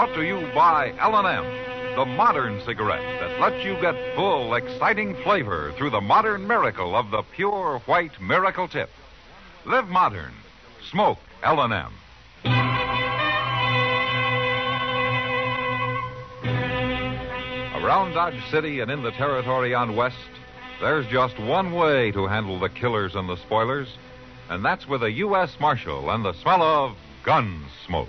brought to you by L&M, the modern cigarette that lets you get full, exciting flavor through the modern miracle of the pure white miracle tip. Live modern. Smoke L&M. Around Dodge City and in the territory on West, there's just one way to handle the killers and the spoilers, and that's with a U.S. Marshal and the smell of gun smoke.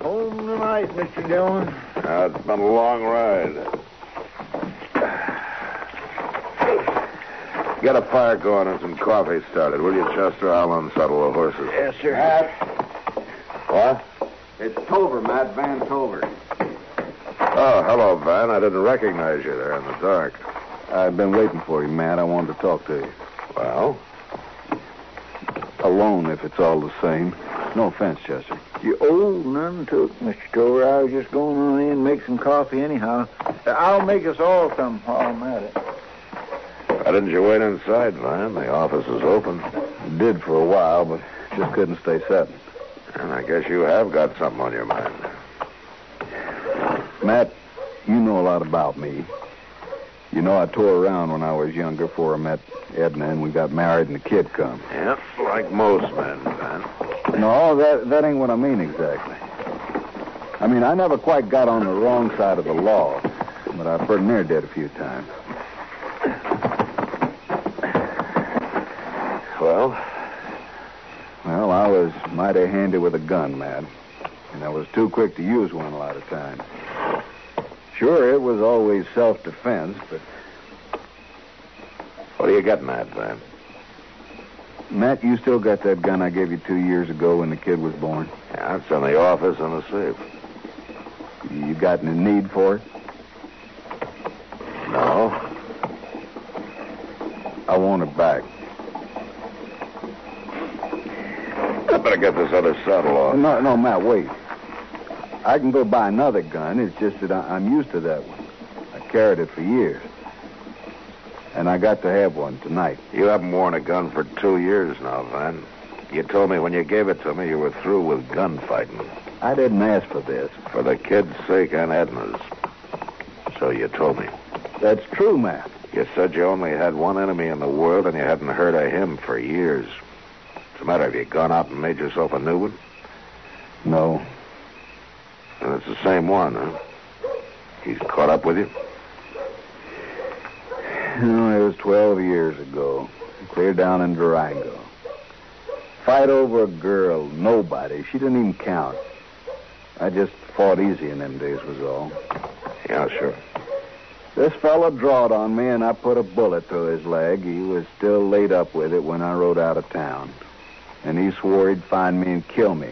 Home tonight, Mr. Dillon. Uh, it's been a long ride. Get a fire going and some coffee started, will you, Chester? I'll unsaddle the horses. Yes, sir. What? It's Tover, Matt Van Tover. Oh, hello, Van. I didn't recognize you there in the dark. I've been waiting for you, Matt. I wanted to talk to you. Well, Alone, if it's all the same. No offense, Chester. You old none took, Mr. Tover. I was just going on in and make some coffee anyhow. I'll make us all some while I'm at it. why didn't you wait inside, Van? The office is open. Did for a while, but just couldn't stay set. And I guess you have got something on your mind. Matt, you know a lot about me. You know I tore around when I was younger before I met Edna and we got married and the kid come. Yep, like most men, Van. No, that that ain't what I mean exactly. I mean, I never quite got on the wrong side of the law, but I've pretty near did a few times. Well, Well, I was mighty handy with a gun, Matt. And I was too quick to use one a lot of times. Sure, it was always self-defense, but what are you getting at, Van? Matt, you still got that gun I gave you two years ago when the kid was born? Yeah, it's in the office in the safe. You got any need for it? No? I want it back. I better get this other saddle off. No, no, Matt, wait. I can go buy another gun. It's just that I, I'm used to that one. I carried it for years. And I got to have one tonight. You haven't worn a gun for two years now, Van. You told me when you gave it to me you were through with gunfighting. I didn't ask for this. For the kid's sake and Edna's. So you told me. That's true, Matt. You said you only had one enemy in the world and you hadn't heard of him for years. What's the matter? Have you gone out and made yourself a new one? No. And it's the same one, huh? He's caught up with you? No, it was 12 years ago. Clear down in Durango. Fight over a girl, nobody. She didn't even count. I just fought easy in them days, was all. Yeah, sure. This fella drawed on me, and I put a bullet through his leg. He was still laid up with it when I rode out of town. And he swore he'd find me and kill me.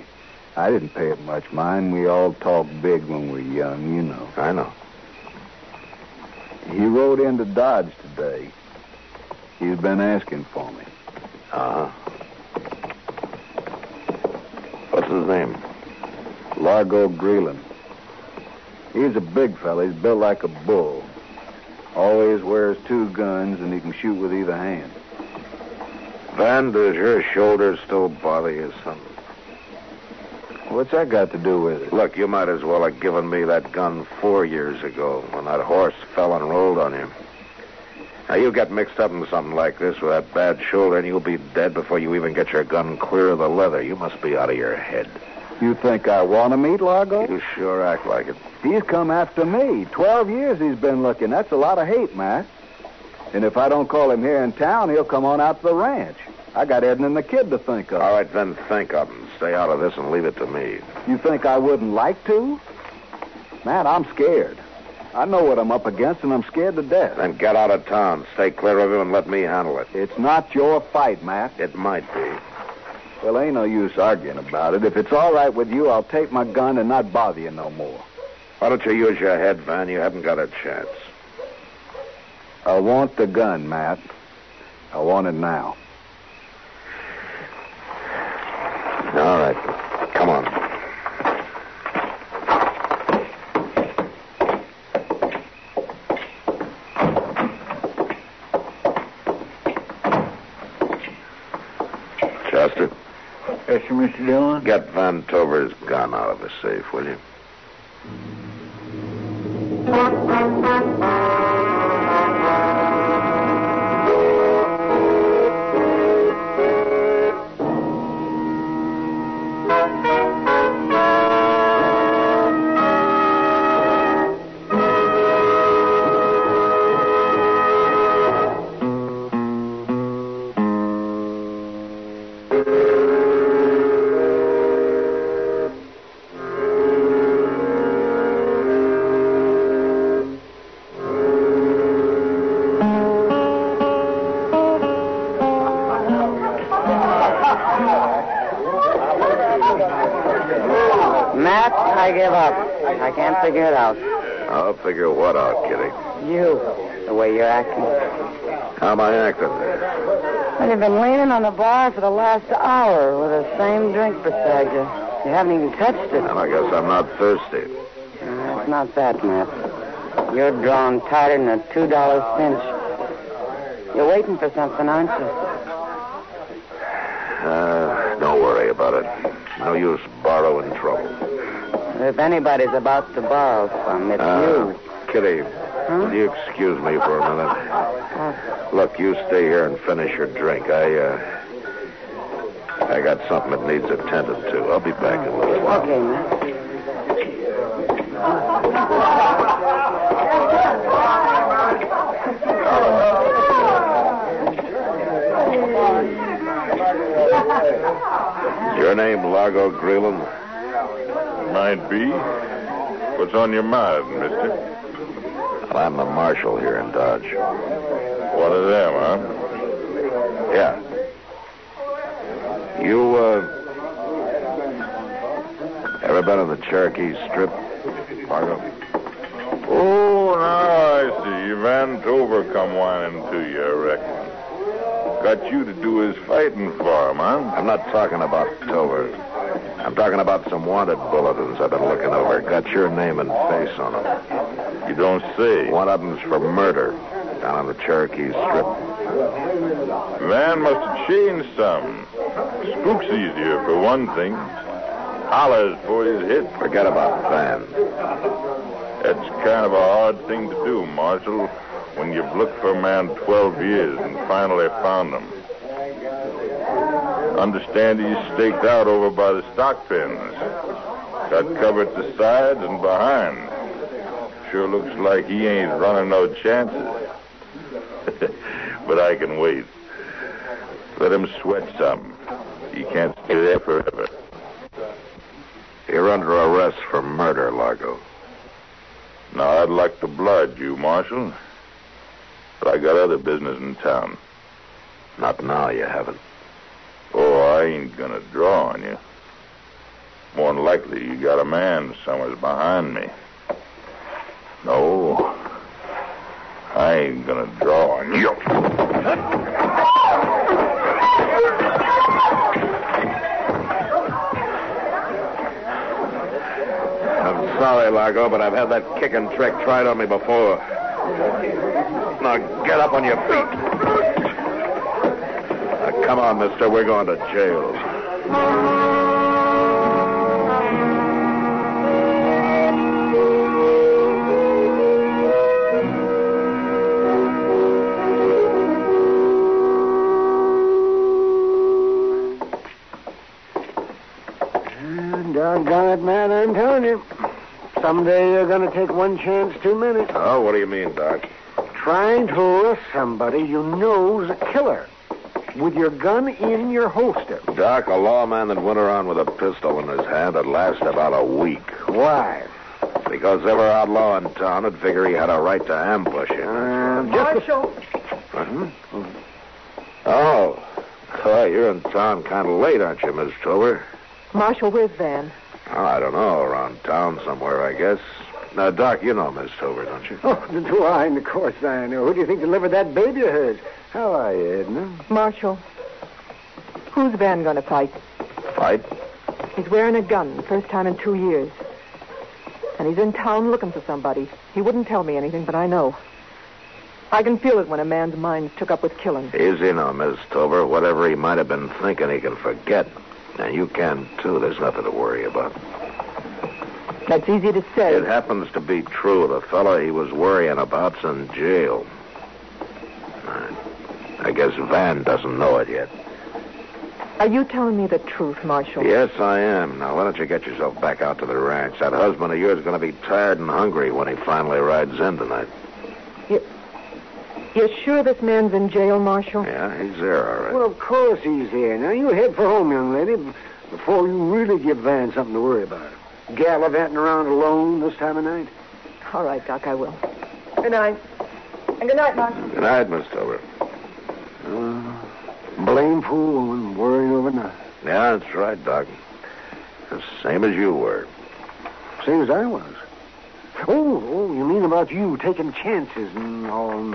I didn't pay it much mind. We all talk big when we're young, you know. I know. He rode into Dodge today. He's been asking for me. Uh-huh. What's his name? Largo Greeland. He's a big fella. He's built like a bull. Always wears two guns, and he can shoot with either hand. Van, does your shoulder still bother you, son? What's that got to do with it? Look, you might as well have given me that gun four years ago when that horse fell and rolled on you. Now, you get mixed up in something like this with that bad shoulder, and you'll be dead before you even get your gun clear of the leather. You must be out of your head. You think I want to meet Largo? You sure act like it. He's come after me. Twelve years he's been looking. That's a lot of hate, Matt. And if I don't call him here in town, he'll come on out to the ranch. I got Edna and the kid to think of. All right, then think of him. Stay out of this and leave it to me. You think I wouldn't like to? Matt, I'm scared. I know what I'm up against, and I'm scared to death. Then get out of town. Stay clear of him and let me handle it. It's not your fight, Matt. It might be. Well, ain't no use arguing about it. If it's all right with you, I'll take my gun and not bother you no more. Why don't you use your head, Van? You haven't got a chance. I want the gun, Matt. I want it now. All right. Come on. Chester, Yes, sir, Mr. Dillon. get Van Tover's gun out of the safe, will you? Figure it out. I'll figure what out, Kitty. You, the way you're acting. How am I acting? Well, you've been leaning on the bar for the last hour with the same drink beside you. You haven't even touched it. Well, I guess I'm not thirsty. Uh, it's not that, Matt. You're drawn tighter than a two dollar cinch. You're waiting for something, aren't you? Uh, don't worry about it. No use borrowing trouble. If anybody's about to borrow some, it's Uh, you. Kitty, Huh? will you excuse me for a minute? Look, you stay here and finish your drink. I, uh, I got something that needs attended to. I'll be back in a little while. okay, Matt. Your name Largo Greeland? Might be. What's on your mind, mister? Well, I'm the marshal here in Dodge. One of them, huh? Yeah. You, uh, ever been on the Cherokee Strip, Largo? Oh, now I see. Van Tover come whining to you, I reckon. Got you to do his fighting for him, huh? I'm not talking about Tover. I'm talking about some wanted bulletins I've been looking over. Got your name and face on them. You don't see. One of them's for murder down on the Cherokee Strip. Man must have changed some. Spook's easier, for one thing. Hollers for his hit. Forget about the Van. That's kind of a hard thing to do, Marshal, when you've looked for a man 12 years and finally found him. Understand he's staked out over by the stock pens. Got covered the sides and behind. Sure looks like he ain't running no chances. but I can wait. Let him sweat some. He can't stay there forever. You're under arrest for murder, Largo. Now, I'd like to blood you, Marshal. But I got other business in town. Not now, you haven't. I ain't gonna draw on you. More than likely, you got a man somewhere's behind me. No, I ain't gonna draw on you. I'm sorry, Largo, but I've had that kicking trick tried on me before. Now get up on your feet. Come on, mister. We're going to jail. And doggone it, man, I'm telling you. Someday you're going to take one chance too many. Oh, what do you mean, Doc? Trying to arrest somebody you know's a killer with your gun in your holster. Doc, a lawman that went around with a pistol in his hand would last about a week. Why? Because every outlaw in town would figure he had a right to ambush him. Uh, Marshal, Huh? Oh. Oh, you're in town kind of late, aren't you, Miss Tover? Marshal, where's Van? Oh, I don't know. Around town somewhere, I guess. Now, Doc, you know Miss Tover, don't you? Oh, do I? And of course I know. Who do you think delivered that baby of hers? How are you, Edna? Marshal, who's Van going to fight? Fight? He's wearing a gun, first time in two years. And he's in town looking for somebody. He wouldn't tell me anything, but I know. I can feel it when a man's mind's took up with killing. Easy now, Miss Tover. Whatever he might have been thinking, he can forget. And you can, too. There's nothing to worry about. That's easy to say. It happens to be true. The fellow he was worrying about's in jail. I- I guess Van doesn't know it yet. Are you telling me the truth, Marshal? Yes, I am. Now, why don't you get yourself back out to the ranch? That husband of yours is going to be tired and hungry when he finally rides in tonight. You're sure this man's in jail, Marshal? Yeah, he's there, all right. Well, of course he's here. Now, you head for home, young lady, before you really give Van something to worry about. Gallivanting around alone this time of night. All right, Doc, I will. Good night. And good night, Marshal. Good night, Miss Tover. Uh, blame fool woman worrying over nothing. Yeah, that's right, Doc. The same as you were. Same as I was. Oh, oh, you mean about you taking chances and all.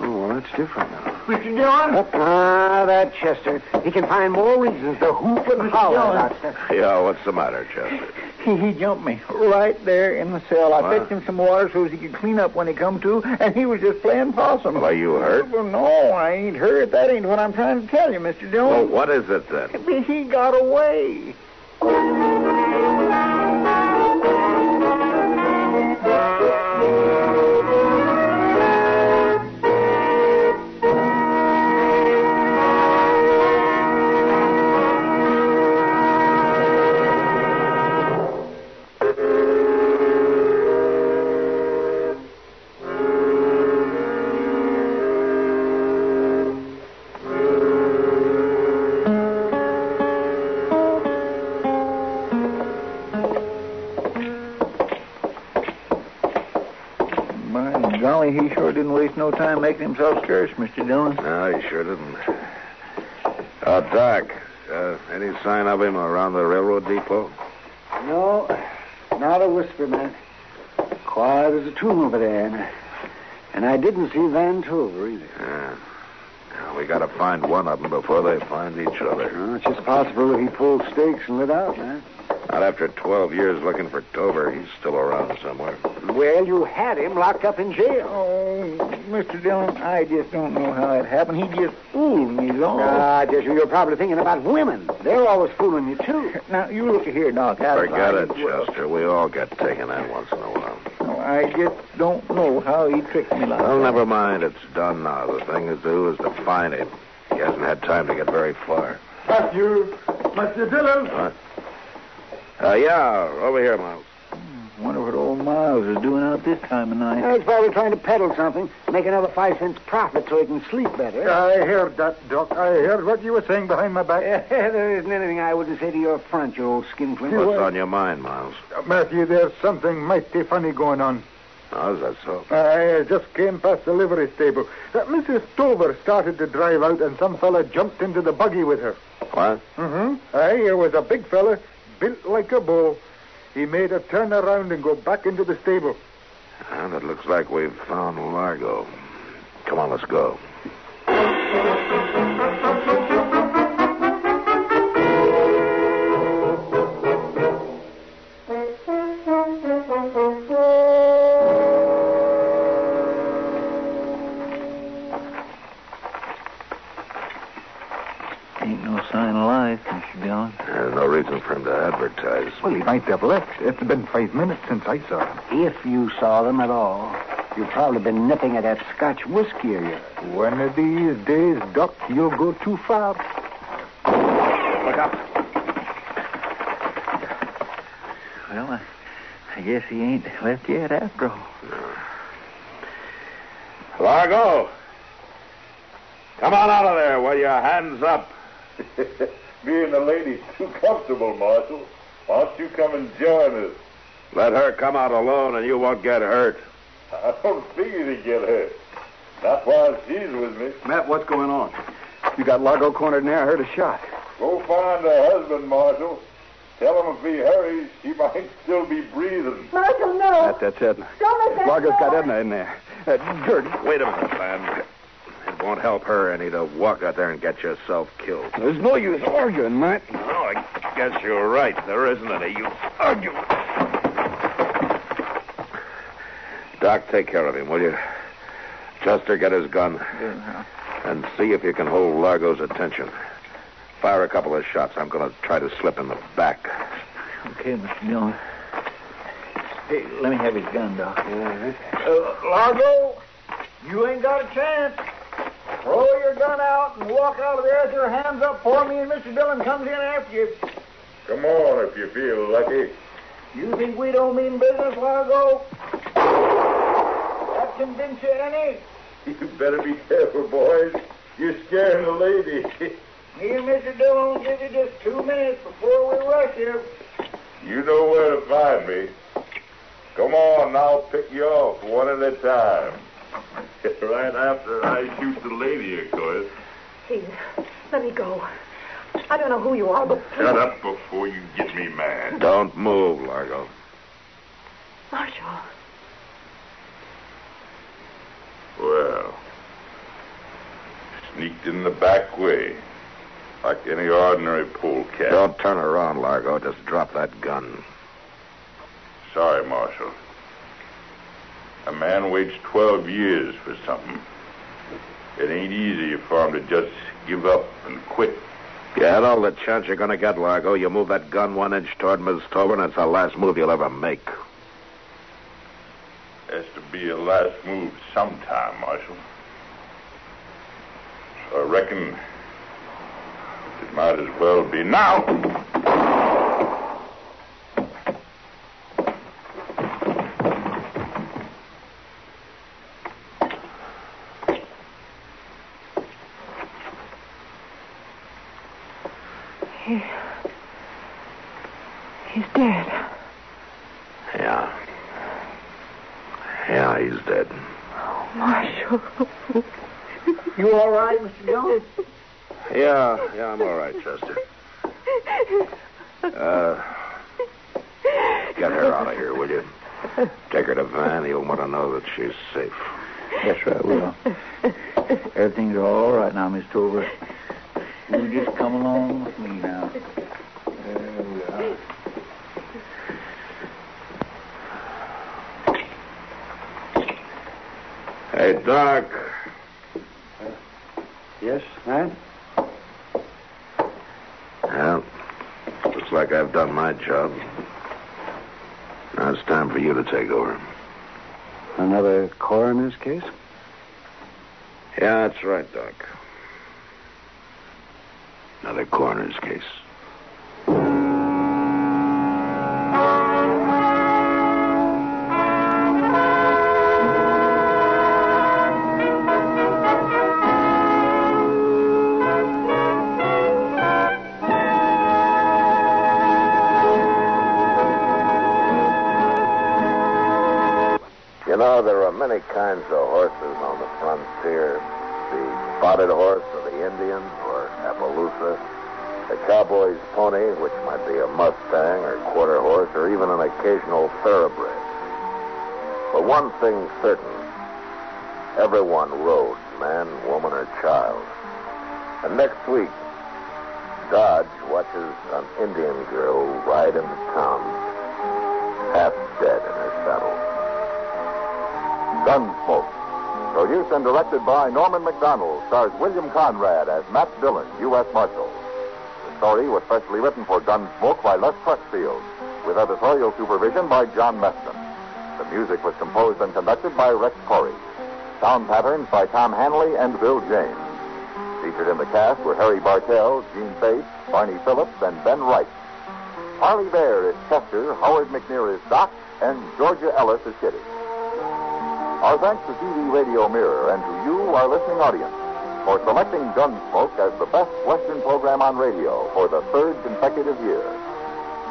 Oh, well, that's different now. Mr. Dillon? Ah, that Chester. He can find more reasons to hoop and holler Dillon. about stuff. Yeah, what's the matter, Chester? He, he jumped me right there in the cell. I What? fetched him some water so he could clean up when he come to, and he was just playing possum. Well, are you hurt? Well, no, I ain't hurt. That ain't what I'm trying to tell you, Mr. Well, Dillon. what is it then? He got away. Golly, he sure didn't waste no time making himself scarce, Mr. Dillon. No, he sure didn't. Uh, Doc, uh, any sign of him around the railroad depot? No, not a whisper, man. Quiet as a tomb over there. And, and I didn't see Van Tover either. Yeah. Yeah, we got to find one of them before they find each other. Well, it's just possible that he pulled stakes and lit out, man. Not after 12 years looking for Tover. He's still around somewhere. Well, you had him locked up in jail. Oh, Mr. Dillon, I just don't know how it happened. He just fooled me, though. Ah, just you're probably thinking about women. They're always fooling you, too. now, you look here, Doc. I- Forget I- it, Chester. We all get taken in once in a while. No, I just don't know how he tricked me like Well, that. never mind. It's done now. The thing to do is to find him. He hasn't had time to get very far. Matthew, Mr. Dillon. What? Uh, yeah, over here, Miles. Wonder what old Miles is doing out this time of night. He's probably trying to peddle something, make another five cents profit so he can sleep better. I heard that, Doc. I heard what you were saying behind my back. there isn't anything I wouldn't say to your front, you old skinflint. What's on your mind, Miles? Uh, Matthew, there's something mighty funny going on. How's that so? I just came past the livery stable. Uh, Mrs. Stover started to drive out, and some fella jumped into the buggy with her. What? Mm-hmm. Aye, here was a big fella, built like a bull. He made her turn around and go back into the stable. And it looks like we've found Largo. Come on, let's go. Reason for him to advertise. Well, he might have left. It's been five minutes since I saw him. If you saw them at all, you've probably been nipping at that Scotch whiskey of yours. One of these days, Doc, you'll go too far. Look up. Well, I, I guess he ain't left yet after all. Largo! Come on out of there with your hands up. Me and the lady's too comfortable, Marshal. Why don't you come and join us? Let her come out alone and you won't get hurt. I don't figure to get hurt. Not while she's with me. Matt, what's going on? You got Largo cornered in there. I heard a shot. Go find her husband, Marshal. Tell him if he hurries, she might still be breathing. Marshal, no. That, that's Edna. Don't let that Largo's got. Edna in there. Uh, Gertie. Wait a minute, man. It won't help her any to walk out there and get yourself killed. There's no use arguing, Matt. No, I guess you're right. There isn't any use arguing. Doc, take care of him, will you? Chester, get his gun. And see if you can hold Largo's attention. Fire a couple of shots. I'm going to try to slip in the back. Okay, Mr. Dillon. Hey, let me have his gun, Doc. Uh, Largo, you ain't got a chance. Throw your gun out and walk out of there with your hands up for me, and Mr. Dillon comes in after you. Come on if you feel lucky. You think we don't mean business, Largo? That convince you any? You better be careful, boys. You're scaring the lady. Me and Mr. Dillon will give you just two minutes before we rush you. you know where to find me. Come on, I'll pick you off one at a time. right after I shoot the lady, of course. Please, let me go. I don't know who you are, but Shut up before you get me mad. Don't move, Largo. Marshal. Well, sneaked in the back way, like any ordinary pool polecat. Don't turn around, Largo. Just drop that gun. Sorry, Marshal. A man waits 12 years for something. It ain't easy for him to just give up and quit. You had all the chance you're going to get, Largo. You move that gun one inch toward Miss Tobin, it's the last move you'll ever make. Has to be a last move sometime, Marshal. So I reckon it might as well be now. He, he's dead. Yeah. Yeah, he's dead. Marshal. You all right, Mr. Dillon? Yeah, yeah, I'm all right, Chester. Uh, get her out of here, will you? Take her to Van. He'll want to know that she's safe. That's right, will. Everything's all right now, Miss Tover. You just come along with me now. There we are. Hey, Doc. Yes, Matt? Well, looks like I've done my job. It's time for you to take over. Another coroner's case? Yeah, that's right, Doc. Another coroner's case. Spotted horse of the Indians or Appaloosa. The cowboy's pony, which might be a Mustang or quarter horse or even an occasional thoroughbred. But one thing's certain. Everyone rode, man, woman, or child. And next week, Dodge watches an Indian girl ride into town, half dead in her saddle. Gunsmoke. Produced and directed by Norman Macdonnell, stars William Conrad as Matt Dillon, U.S. Marshal. The story was specially written for Gunsmoke by Les Crutchfield, with editorial supervision by John Meston. The music was composed and conducted by Rex Koury. Sound patterns by Tom Hanley and Bill James. Featured in the cast were Harry Bartell, Jeanne Bates, Barney Phillips, and Ben Wright. Parley Baer is Chester, Howard McNear is Doc, and Georgia Ellis is Kitty. Our thanks to TV Radio Mirror and to you, our listening audience, for selecting Gunsmoke as the best Western program on radio for the third consecutive year.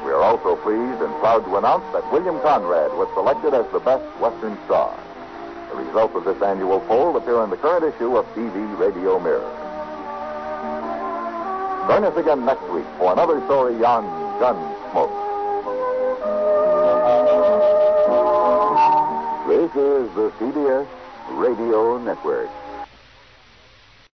We are also pleased and proud to announce that William Conrad was selected as the best Western star. The results of this annual poll appear in the current issue of TV Radio Mirror. Join us again next week for another story on Gunsmoke. This is the CBS Radio Network.